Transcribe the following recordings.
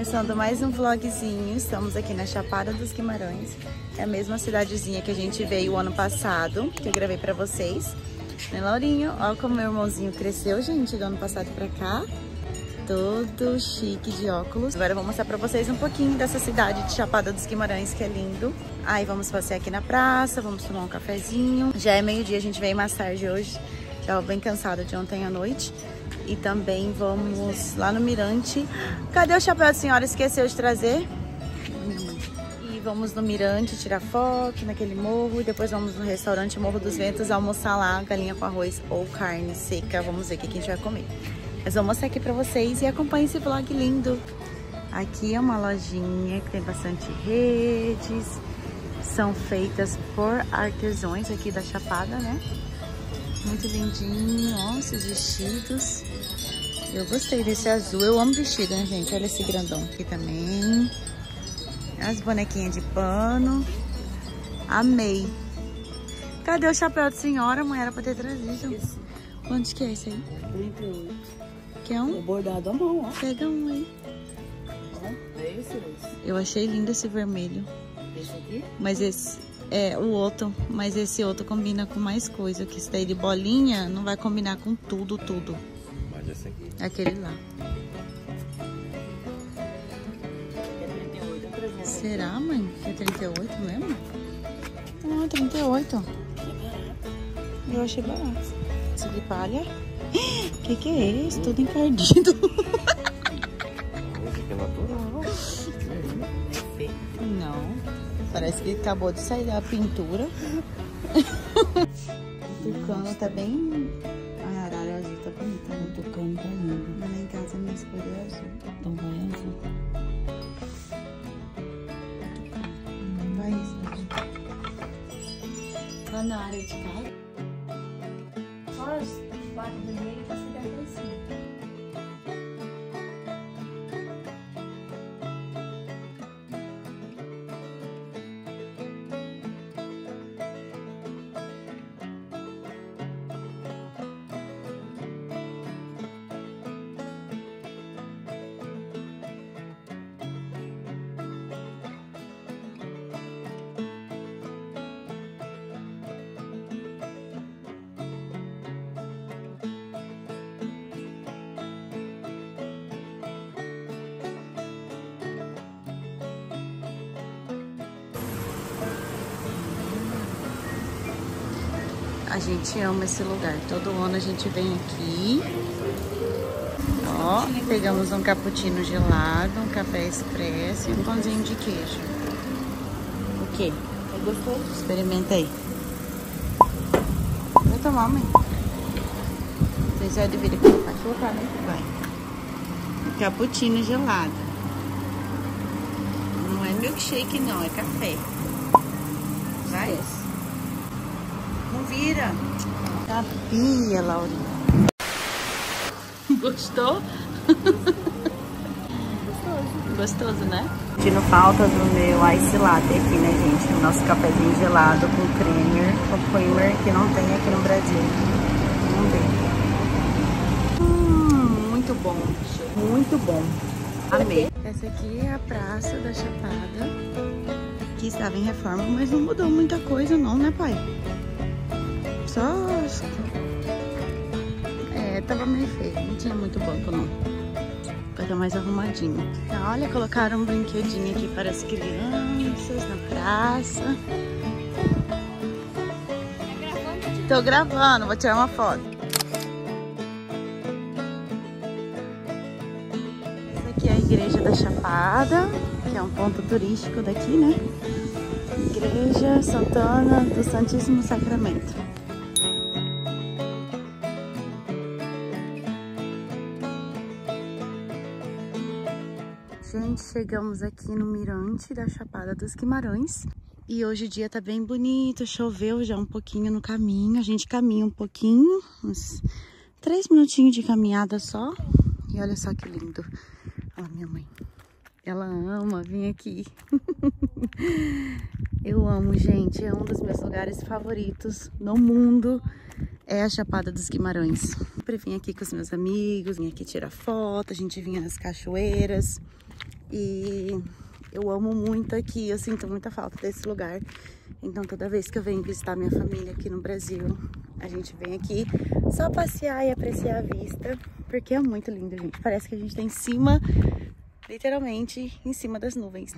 Começando mais um vlogzinho, estamos aqui na Chapada dos Guimarães. É a mesma cidadezinha que a gente veio o ano passado, que eu gravei pra vocês. Né, Laurinho? Olha como meu irmãozinho cresceu, gente, do ano passado pra cá. Todo chique de óculos. Agora eu vou mostrar pra vocês um pouquinho dessa cidade de Chapada dos Guimarães, que é lindo. Aí vamos passear aqui na praça, vamos tomar um cafezinho. Já é meio-dia, a gente veio mais tarde hoje. Já bem cansada de ontem à noite. E também vamos lá no Mirante. Cadê o chapéu da senhora? Esqueceu de trazer? E vamos no Mirante tirar foto naquele morro. E depois vamos no restaurante Morro dos Ventos almoçar lá galinha com arroz ou carne seca. Vamos ver o que a gente vai comer. Mas vou mostrar aqui pra vocês e acompanhe esse vlog lindo. Aqui é uma lojinha que tem bastante redes. São feitas por artesãos aqui da Chapada, né? Muito lindinho, ó, esses vestidos. Eu gostei desse azul. Eu amo vestido, né, gente? Olha esse grandão aqui também. As bonequinhas de pano. Amei. Cadê o chapéu da senhora, mãe? Era pra ter trazido. Quantos que é esse aí? 38. Quer um? É bordado à mão, ó. Pega um aí. Ó, é esse, esse. Eu achei lindo esse vermelho. Esse aqui? Mas esse é o outro. Mas esse outro combina com mais coisa. Que esse daí de bolinha não vai combinar com tudo, tudo. Mas esse aqui. Aquele lá. É 38, é 300. Será, mãe? Que é 38 mesmo? Ah, 38. Eu achei barato. Esse de palha. Que que é esse? Tudo encardido. Parece que acabou de sair da pintura. o tucano tá bem... A arara azul tá bonita. né? O tucano tá lindo. Mas lá em casa minha escolha é azul. Então vai azul. Vai isso. Lá na área de casa. A gente ama esse lugar. Todo ano a gente vem aqui. Ó, pegamos um cappuccino gelado, um café expresso e um pãozinho de queijo. O quê? É gostoso? Experimenta aí. Vai tomar, mãe? Vocês já deveriam colocar. Colocar, né? Vai. Cappuccino gelado. Não é milkshake não, é café. Vai. Esquece. Não vira. Sabia, Laurinha. Gostou? Gostoso. Gostoso, né? Sentindo falta do meu ice latte aqui, né, gente? O nosso cafezinho gelado com creamer, com creamer que não tem aqui no Brasil. Vamos ver. Hum, muito bom. Muito bom. Amei. Essa aqui é a Praça da Chapada, que estava em reforma, mas não mudou muita coisa não, né, pai? Só... É, tava meio feio, não tinha muito banco não. Agora tá mais arrumadinho. Ah, Olha, colocaram um brinquedinho aqui para as crianças na praça. Tô gravando, vou tirar uma foto. Essa aqui é a Igreja da Chapada, que é um ponto turístico daqui, né? Igreja Santana do Santíssimo Sacramento. Gente, chegamos aqui no Mirante da Chapada dos Guimarães. E hoje o dia tá bem bonito, choveu já um pouquinho no caminho. A gente caminha um pouquinho, uns três minutinhos de caminhada só. E olha só que lindo. Olha minha mãe. Ela ama vir aqui. Eu amo, gente. É um dos meus lugares favoritos no mundo. É a Chapada dos Guimarães. Sempre vim aqui com os meus amigos, vim aqui tirar foto, a gente vinha nas cachoeiras. E eu amo muito aqui, eu sinto muita falta desse lugar. Então toda vez que eu venho visitar minha família aqui no Brasil, a gente vem aqui só passear e apreciar a vista, porque é muito lindo, gente. Parece que a gente tá em cima, literalmente, em cima das nuvens.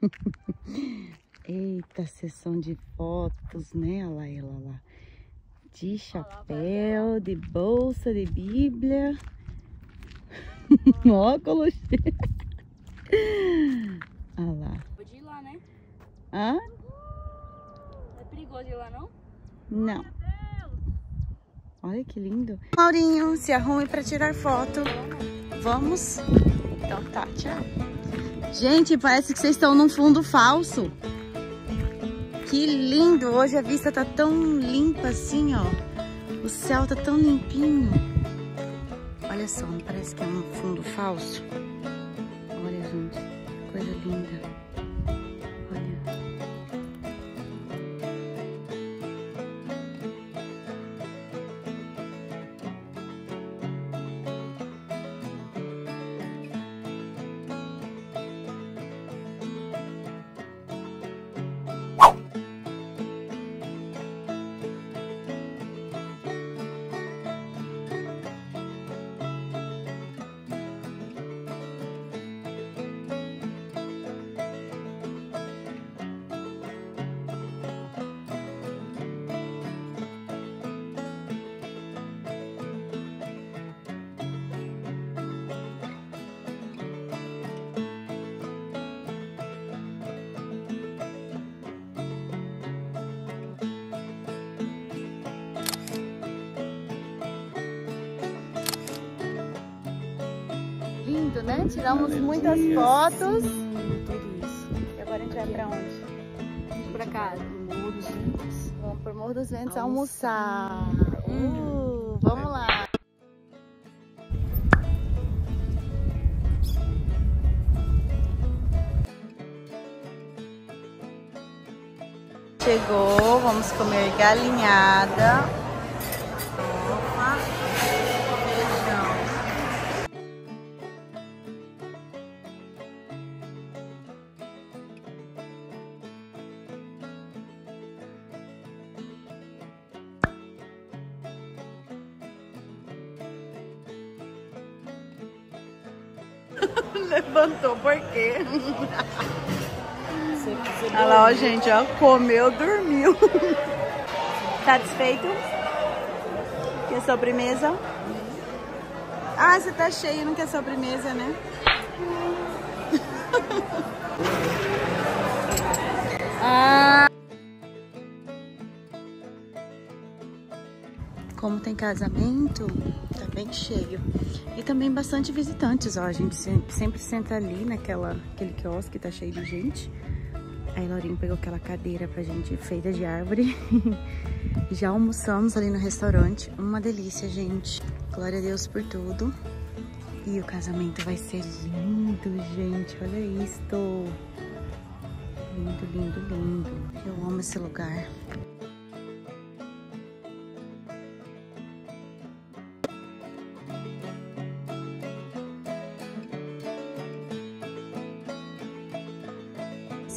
Eita, sessão de fotos, né? Olha lá, ela lá. De chapéu, de bolsa, de bíblia. Óculos. Olha lá. Pode ir lá, né? Hã? É perigoso ir lá, não? Não. Olha que lindo. Maurinho, se arrume para tirar foto. Vamos? Então tá, tchau. Gente, parece que vocês estão num fundo falso. Que lindo. Hoje a vista tá tão limpa assim, ó. O céu tá tão limpinho. Olha só, não parece que é um fundo falso? Né? Tiramos muitas fotos. E agora a gente vai pra onde? Pra casa. Vamos pro Morro dos Ventos almoçar. Uh, vamos lá. Chegou, vamos comer galinhada. Levantou por quê? Olha lá, ó, gente, ó, comeu, dormiu. Satisfeito? Quer sobremesa? Ah, você tá cheio, não quer sobremesa, né? Como tem casamento, tá bem cheio. E também bastante visitantes, ó. A gente sempre, senta ali naquela aquele quiosque, tá cheio de gente. Aí Laurinho pegou aquela cadeira pra gente feita de árvore. Já almoçamos ali no restaurante. Uma delícia, gente. Glória a Deus por tudo. E o casamento vai ser lindo, gente. Olha isto. Lindo, lindo, lindo. Eu amo esse lugar.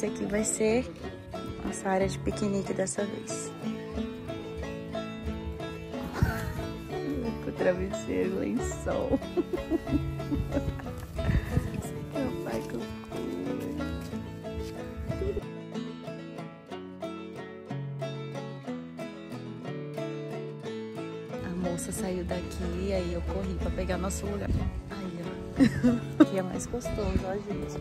Esse aqui vai ser nossa área de piquenique dessa vez. Com travesseiro, lençol. Moça saiu daqui, aí eu corri pra pegar nosso lugar. Aí, ó. Aqui é mais gostoso, ó, gente.